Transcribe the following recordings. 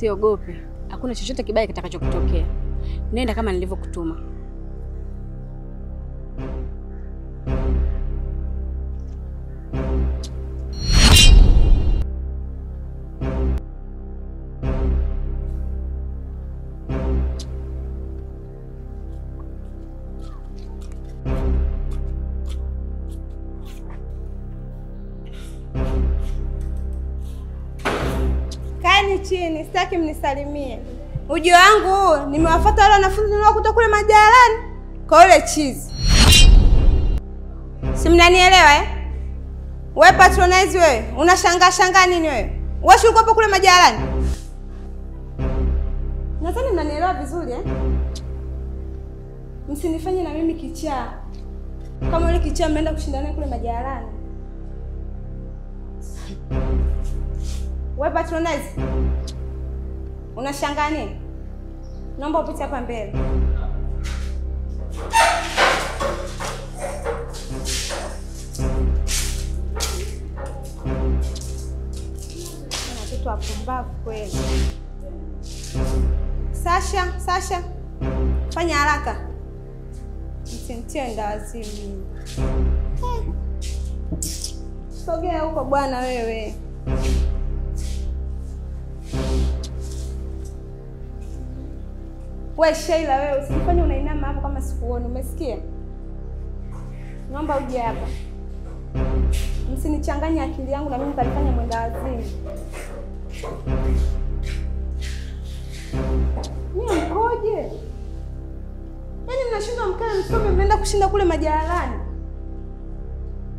Usiogope, hakuna chochote kibaya kitakachokutokea. Nenda kama nilivyokutuma. Chini, sitaki mnisalimie. Ujio wangu huu nimewafuata wale wanafunzi niliokuta kule majalani kwa yule chizi. Si mnanielewa eh? We patronize wewe, unashangaa shangaa nini wewe? Wewe ulikuwa hapo kule majalani? Nadhani mnanielewa vizuri eh? Msinifanye na mimi kichaa. Kama yule kichaa mmeenda kushindana kule majalalani. We patronize. Unashangaa nini? Naomba upite hapa mbele. Watoto wapumbavu kweli. Sasha, Sasha. Fanya haraka. mtimtie ndawazimu. Eh. Sogea huko bwana wewe. We Sheila, wewe usifanye unainama hapo kama sikuoni, umesikia? Naomba uje hapa, msinichanganye akili yangu na mimi nitafanya mwenda wazimu. Mimi mkoje? Yaani mnashindwa mkae msome, mnaenda kushinda kule majalalani.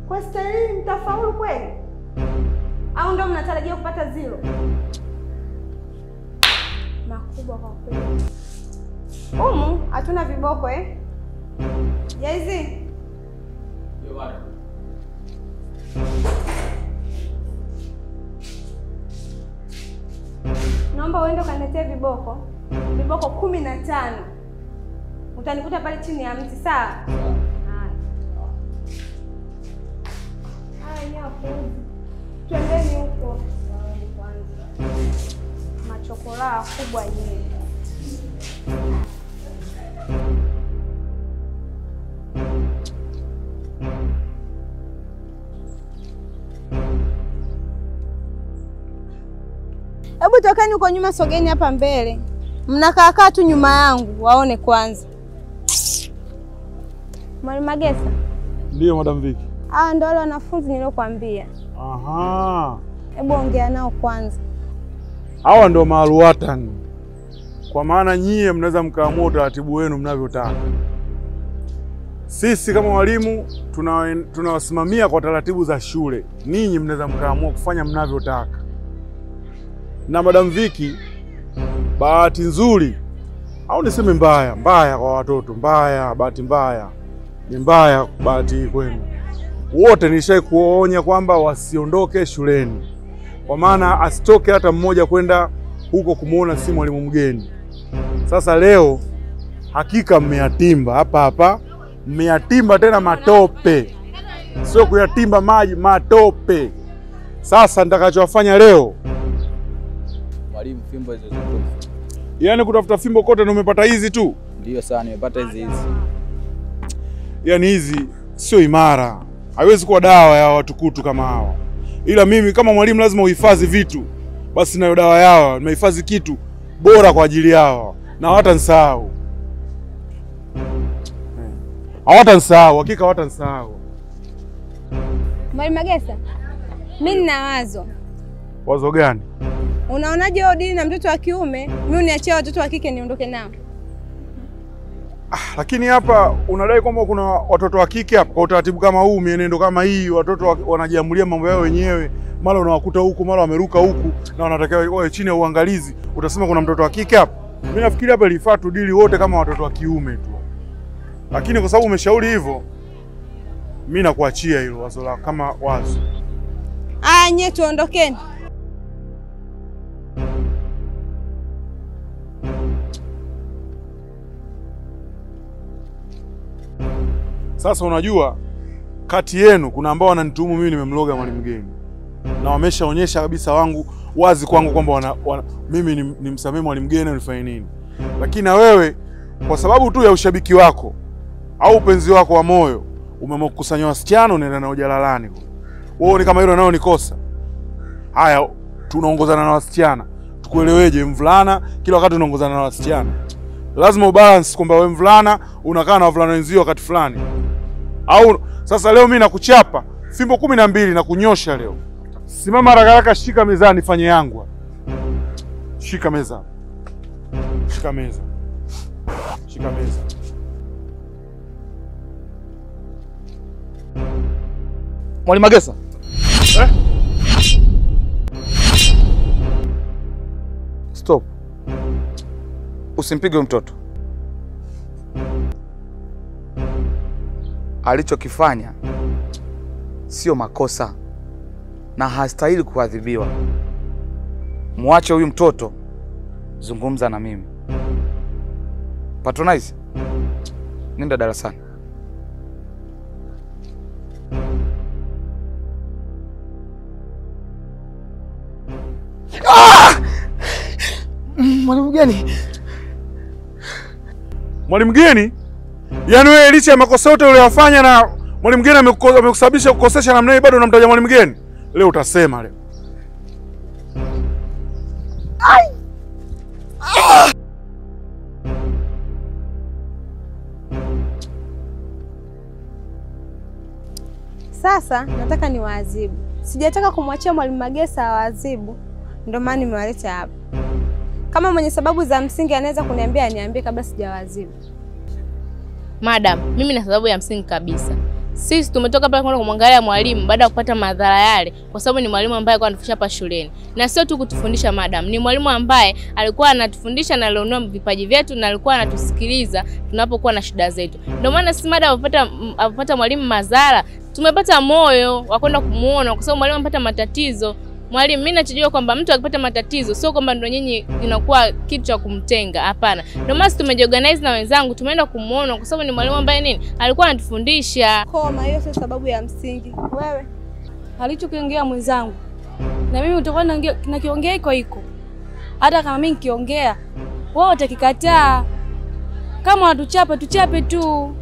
Kwa staili hii mtafaulu kweli, au ndio mnatarajia kupata zero? Makubwa kwa kweli. Humu hatuna viboko eh? Jaizi. Naomba uende ukaniletee viboko. Viboko kumi na tano. Utanikuta pale chini ya mti sawa? Twendeni huko. Kwanza. Machokoraa kubwa yenyewe. Hebu tokeni huko nyuma, sogeni hapa mbele. Mnakaakaa tu nyuma yangu, waone kwanza. Mwalimu Magesa, Ndio Madam Viki. hawa ndio wale wanafunzi niliokuambia. Aha, Hebu ongea nao kwanza. hawa ndio maaluwatan, kwa maana nyie mnaweza mkaamua utaratibu wenu mnavyotaka. Sisi kama walimu tunawasimamia tuna- tunawasimamia kwa taratibu za shule, ninyi mnaweza mkaamua kufanya mnavyotaka. Na Madam Viki, bahati nzuri au niseme mbaya, mbaya kwa watoto, mbaya, bahati mbaya ni mbaya, bahati kwenu wote Nishai kuonya kwamba wasiondoke shuleni, kwa maana asitoke hata mmoja kwenda huko kumwona si mwalimu mgeni. Sasa leo hakika mmeyatimba hapa hapa, mmeyatimba tena matope, sio kuyatimba maji, matope. Sasa nitakachowafanya leo, Mwalimu, fimbo hizo zote. Yaani kutafuta fimbo kote, na umepata hizi tu, Ndio sana, nimepata hizi hizi. Yaani hizi sio imara, haiwezi kuwa dawa ya watukutu kama hawa. Ila mimi kama mwalimu lazima uhifadhi vitu, basi nayo dawa yao nimehifadhi kitu bora kwa ajili yao, na hawatanisahau, hawatanisahau, hakika hawatanisahau. Mwalimu Magesa, mimi nina wazo. Wazo gani? Unaonaje wewe dini na mtoto wa kiume, mimi uniachie watoto wa kike niondoke nao? Ah, Lakini hapa unadai kwamba kuna watoto wa kike hapa. Kwa utaratibu kama huu, mienendo kama hii, watoto wanajiamulia mambo yao wenyewe, mara unawakuta huku, mara wameruka huku, na wanatakiwa wawe chini ya uangalizi. Utasema kuna mtoto wa kike hapa? Mimi nafikiri hapa ilifaa tudili wote kama watoto wa kiume tu, lakini kwa sababu umeshauri hivyo, mimi nakuachia hilo wazo lako kama wazo. Aya, nyie tuondokeni. Sasa unajua, kati yenu kuna ambao wananituhumu mimi nimemloga mwalimu mgeni, na wameshaonyesha kabisa wangu wazi kwangu kwamba wana, wana, mimi ni, ni mwalimu Mgeni, nifanye nini, lakini na wewe kwa sababu tu ya ushabiki wako au upenzi wako wa moyo umemkusanya wasichana unaenda nao jalalani. Wewe ni kama hilo nao ni. Haya, tunaongozana na wasichana, tukueleweje? Mvulana kila wakati unaongozana na wasichana, lazima ubalance kwamba wewe mvulana unakaa na wavulana wenzio wakati fulani. Au sasa leo mimi nakuchapa fimbo kumi na mbili na kunyosha leo. Simama haraka haraka, shika mezani, nifanye yangu. Shika meza, shika meza, shika meza. Mwalimu Magesa. Eh? Stop. Usimpige mtoto. Alichokifanya sio makosa na hastahili kuadhibiwa. Mwache huyu mtoto, zungumza na mimi. Patronize, nenda darasani. Mwalimu gani? Mwalimu Geni, yaani wewe licha ya makosa yote uliyofanya na mwalimu Geni amekusababisha kukosesha namna hii, bado unamtaja mwalimu Geni? Leo utasema leo. Sasa nataka niwaadhibu. Sijataka kumwachia mwalimu Magesa awaadhibu, ndio maana nimewaleta hapa. Kama mwenye sababu za msingi anaweza kuniambia, aniambie kabla sijawaadhibu. Madam, mimi na sababu ya msingi kabisa. Sisi tumetoka pale kwenda kumwangalia mwalimu baada ya kupata madhara yale, kwa sababu ni mwalimu ambaye alikuwa anatufundisha hapa shuleni, na sio tu kutufundisha madam, ni mwalimu ambaye alikuwa anatufundisha na alionua vipaji vyetu na alikuwa anatusikiliza tunapokuwa na shida zetu. Ndio maana sisi madam apata apata mwalimu madhara, tumepata moyo wa kwenda kumuona, kwa sababu mwalimu amepata matatizo. Mwalimu, mimi nachojua kwamba mtu akipata matatizo sio kwamba ndio nyinyi inakuwa kitu cha kumtenga, hapana. Ndio maana tumejiorganize na wenzangu, tumeenda kumuona kwa sababu ni mwalimu ambaye nini alikuwa anatufundisha. Koma, hiyo sio sababu ya msingi. Wewe alichokiongea mwenzangu na mimi utakuwa nakiongea iko iko. Hata kama mimi nikiongea wewe utakikataa. Kama watuchape tuchape tu.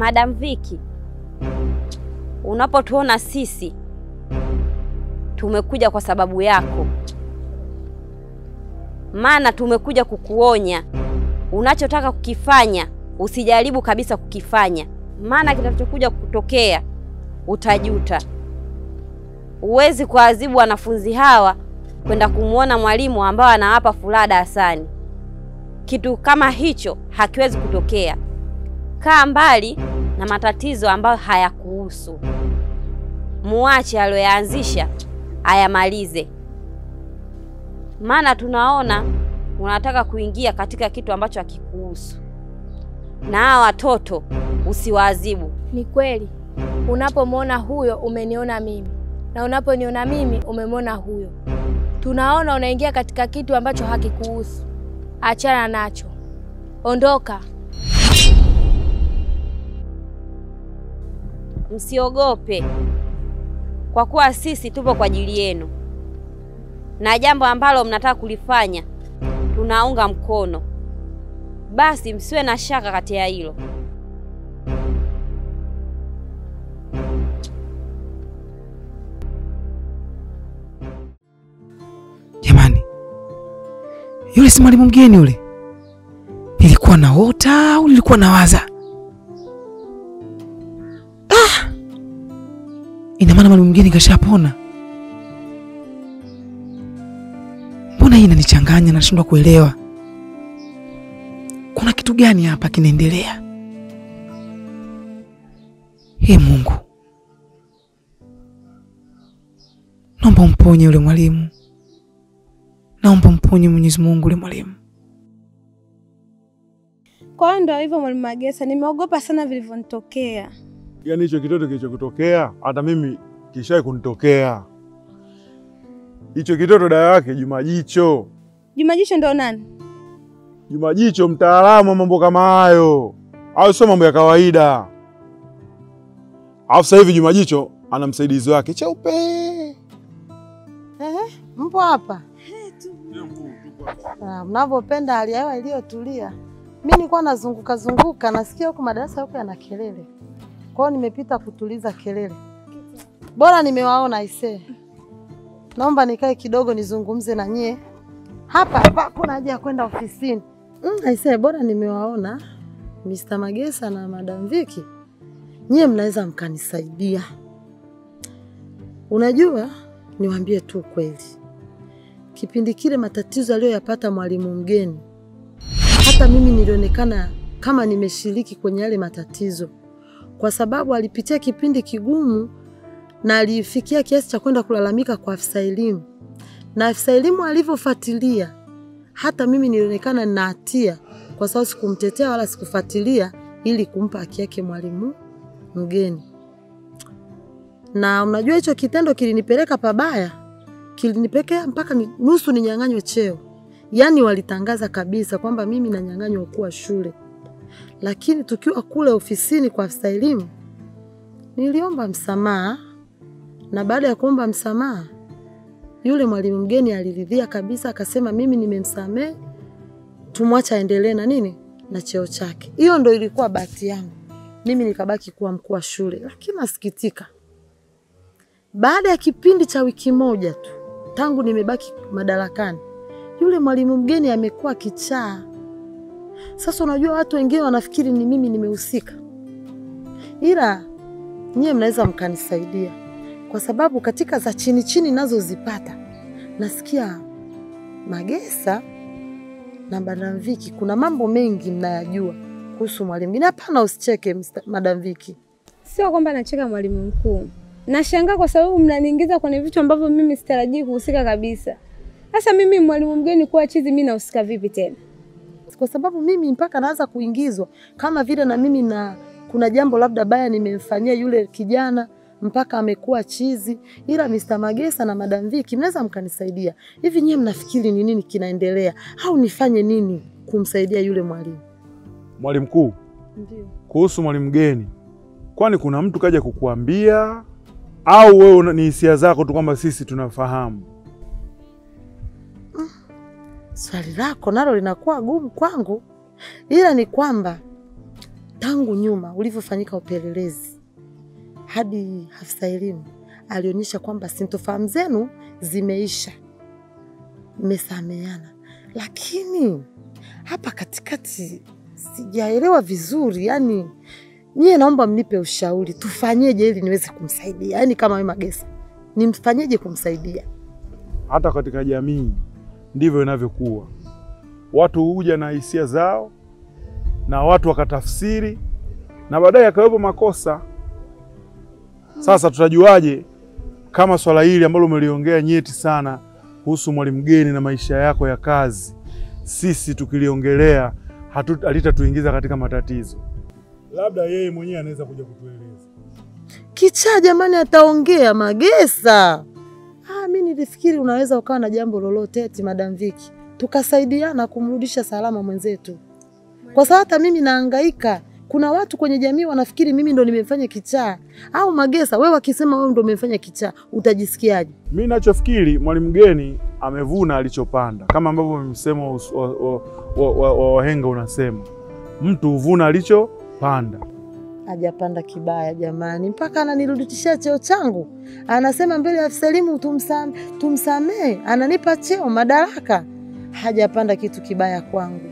Madam Viki, unapotuona sisi tumekuja kwa sababu yako, maana tumekuja kukuonya unachotaka kukifanya usijaribu kabisa kukifanya, maana kitachokuja kutokea utajuta. Huwezi kuadhibu wanafunzi hawa kwenda kumwona mwalimu ambao anawapa furaha darasani. Kitu kama hicho hakiwezi kutokea. Kaa mbali na matatizo ambayo hayakuhusu. Muache aliyoyaanzisha ayamalize, maana tunaona unataka kuingia katika kitu ambacho hakikuhusu. Na hawa watoto usiwaadhibu. Ni kweli, unapomwona huyo umeniona mimi, na unaponiona mimi umemwona huyo. Tunaona unaingia katika kitu ambacho hakikuhusu. Achana nacho, ondoka. Msiogope, kwa kuwa sisi tupo kwa ajili yenu, na jambo ambalo mnataka kulifanya tunaunga mkono. Basi msiwe na shaka kati ya hilo. Jamani, yule si mwalimu mgeni yule? Nilikuwa naota au nilikuwa nawaza? Ina ni mwalimu mgeni kashapona? Mbona hii inanichanganya, nashindwa kuelewa. Kuna kitu gani hapa kinaendelea? He, Mungu, naomba mponye yule mwalimu, naomba mponye Mwenyezi Mungu yule mwalimu. Kwa hiyo ndio hivyo, mwalimu Magesa, nimeogopa sana vilivyonitokea. Yaani hicho kitoto kilichokutokea hata mimi kishai kunitokea. Hicho kitoto dawa yake jumajicho Juma Jicho ndio nani? jumajicho mtaalamu wa mambo kama hayo, au sio mambo ya kawaida. Alafu sasa hivi Juma Jicho ana msaidizi wake cheupe. Ehe, mpo hapa Ah, mnavyopenda hali ya hewa iliyotulia. Mi nilikuwa nazunguka zunguka, nasikia huku madarasa huko yana kelele, kwa hiyo nimepita kutuliza kelele. Bora nimewaona aisee, naomba nikae kidogo nizungumze na nyie hapa hapa, kuna haja ya kwenda ofisini. Mm, aisee, bora nimewaona Mr. Magesa na Madam Viki, nyie mnaweza mkanisaidia. Unajua, niwaambie tu kweli, kipindi kile matatizo aliyoyapata mwalimu mgeni, hata mimi nilionekana kama nimeshiriki kwenye yale matatizo, kwa sababu alipitia kipindi kigumu na alifikia kiasi cha kwenda kulalamika kwa afisa elimu, na afisa elimu alivyofuatilia, hata mimi nilionekana na hatia, kwa sababu sikumtetea wala sikufuatilia ili kumpa haki yake mwalimu mgeni. Na unajua hicho kitendo kilinipeleka pabaya, kilinipelekea mpaka ni, nusu ninyang'anywe cheo. Yaani walitangaza kabisa kwamba mimi nanyang'anywa ukuu wa shule, lakini tukiwa kule ofisini kwa afisa elimu niliomba msamaha, na baada ya kuomba msamaha yule mwalimu mgeni aliridhia kabisa, akasema mimi nimemsamehe, tumwacha aendelee na nini na cheo chake. Hiyo ndo ilikuwa bahati yangu mimi, nikabaki kuwa mkuu wa shule, lakini nasikitika baada ya kipindi cha wiki moja tu tangu nimebaki madarakani, yule mwalimu mgeni amekuwa kichaa. Sasa unajua, watu wengine wanafikiri ni mimi nimehusika, ila nyie mnaweza mkanisaidia, kwa sababu katika za chini chini nazozipata nasikia Magesa na Madam Viki kuna mambo mengi mnayajua kuhusu mwalimu mgeni. Hapana, usicheke. Madam Viki. Sio kwamba nacheka mwalimu mkuu, nashangaa kwa sababu mnaniingiza kwenye vitu ambavyo mimi sitarajii kuhusika kabisa. Sasa mimi mwalimu mgeni kuwa chizi, mimi nahusika vipi tena? kwa sababu mimi mpaka naanza kuingizwa kama vile na mimi na kuna jambo labda baya nimemfanyia yule kijana mpaka amekuwa chizi. Ila Mr. Magesa na Madam Viki mnaweza mkanisaidia. Hivi nyie mnafikiri ni nini kinaendelea au nifanye nini kumsaidia yule mwalimu? Mwalimu mkuu, Ndio. kuhusu mwalimu mgeni, kwani kuna mtu kaja kukuambia au wewe ni hisia zako tu kwamba sisi tunafahamu? Swali lako nalo linakuwa gumu kwangu, ila ni kwamba tangu nyuma ulivyofanyika upelelezi hadi hafsa elimu alionyesha kwamba sintofahamu zenu zimeisha, mmesameana, lakini hapa katikati sijaelewa vizuri. Yani nyie, naomba mnipe ushauri, tufanyeje ili niweze kumsaidia? Yani kama wewe Magesa, nimfanyeje kumsaidia? Hata katika jamii ndivyo inavyokuwa. Watu huja na hisia zao na watu wakatafsiri na baadaye akawepo makosa. Sasa tutajuaje kama swala hili ambalo umeliongea nyeti sana kuhusu mwalimu geni na maisha yako ya kazi, sisi tukiliongelea halitatuingiza katika matatizo? Labda yeye mwenyewe anaweza kuja kutueleza. Kichaa jamani, ataongea Magesa. Ah, mi nilifikiri unaweza ukawa na jambo lolote eti Madam Viki, tukasaidiana kumrudisha salama mwenzetu, kwa sababu hata mimi nahangaika. Kuna watu kwenye jamii wanafikiri mimi ndo nimefanya kichaa. Au Magesa, wewe wakisema wewe ndo umemfanya kichaa, utajisikiaje? Mi nachofikiri mwalimu mgeni amevuna alichopanda, kama ambavyo msemo wa wahenga unasema, mtu huvuna alichopanda. ajapanda kibaya jamani, mpaka ananirudishia cheo changu, anasema mbele ya afisa tumsamehe, tumsame, ananipa cheo madaraka. Hajapanda kitu kibaya kwangu.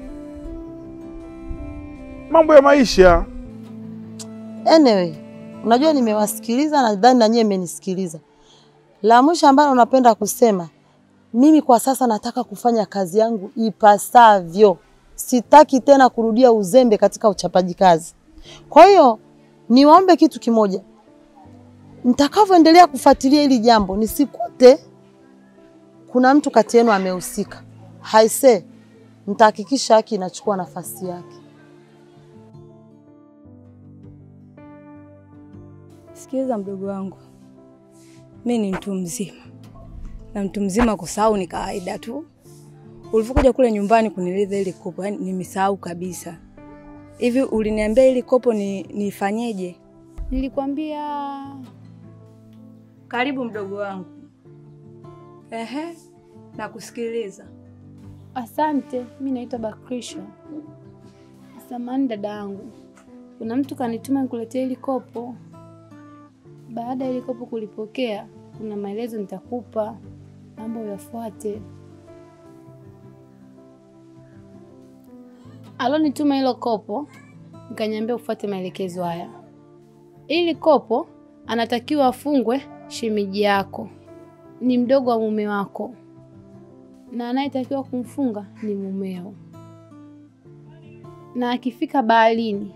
Mambo ya maisha. Anyway, unajua nimewasikiliza, nadhani na nyie mmenisikiliza. La mwisho ambalo napenda kusema, mimi kwa sasa nataka kufanya kazi yangu ipasavyo. Sitaki tena kurudia uzembe katika uchapaji kazi. Kwa hiyo niwaombe kitu kimoja, Nitakavyoendelea kufuatilia hili jambo nisikute kuna mtu kati yenu amehusika. Haise, nitahakikisha haki inachukua nafasi yake. Sikiliza mdogo wangu, mi ni mtu mzima na mtu mzima kusahau ni kawaida tu. Ulivyokuja kule nyumbani kuniliza ile kopo, yani nimesahau kabisa. Hivi uliniambia ile kopo ni nifanyeje? Nilikwambia Karibu mdogo wangu. Ehe, nakusikiliza. asante. Mi naitwa Bakrisha. Samani dada yangu, kuna mtu kanituma nikuletee ile kopo. Baada ya ilikopo kulipokea, kuna maelezo nitakupa, mambo yafuate. Alonituma hilo kopo, nikanyambia ufuate maelekezo haya. Ili kopo anatakiwa afungwe shemeji yako, ni mdogo wa mume wako, na anayetakiwa kumfunga ni mumeo, na akifika baharini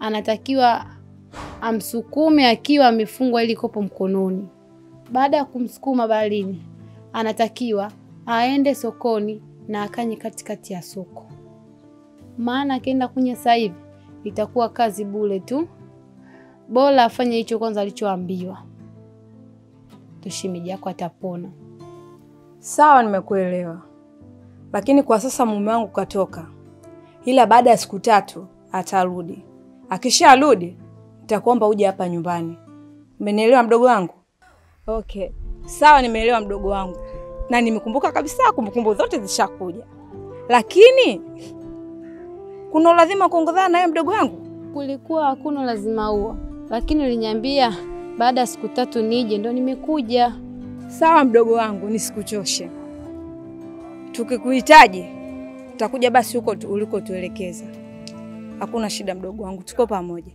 anatakiwa amsukume akiwa amefungwa ili kopo mkononi. Baada ya kumsukuma baharini, anatakiwa aende sokoni na akanye katikati ya soko, maana akienda kunya sasa hivi itakuwa kazi bure tu. Bora afanye hicho kwanza alichoambiwa, tushimiji yako atapona. Sawa, nimekuelewa, lakini kwa sasa mume wangu katoka, ila baada ya siku tatu atarudi. Akisharudi nitakuomba uje hapa nyumbani. Umenielewa mdogo wangu? Okay, sawa, nimeelewa mdogo wangu, na nimekumbuka kabisa, kumbukumbu zote zishakuja, lakini kuna ulazima kuongozana naye mdogo wangu. Kulikuwa hakuna lazima huo, lakini uliniambia baada ya siku tatu nije, ndo nimekuja. Sawa mdogo wangu, nisikuchoshe. Tukikuhitaji utakuja basi huko tu- ulikotuelekeza. Hakuna shida mdogo wangu, tuko pamoja.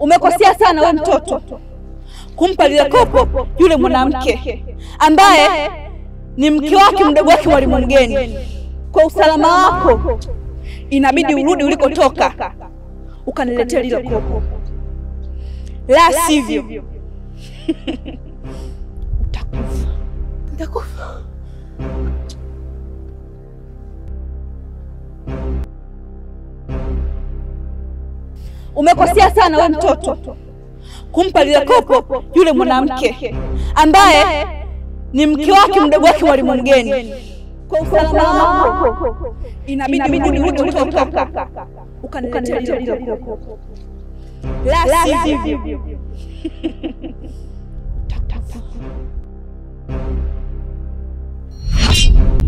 Umekosea sana wewe mtoto. kumpa lile kopo yule mwanamke ambaye ni mke wake mdogo wake mwalimu mgeni. Kwa usalama wako inabidi urudi ulikotoka ukaniletea lile kopo, la sivyo. Utakufa. Utakufa. Umekosea sana wewe mtoto. kumpa lile kopo yule mwanamke ambaye ni mke wake mdogo wake mwalimu mgeni. Kwa usalama wako inabidi urudi ulikotoka ukaniletea lile kopo, la sivyo.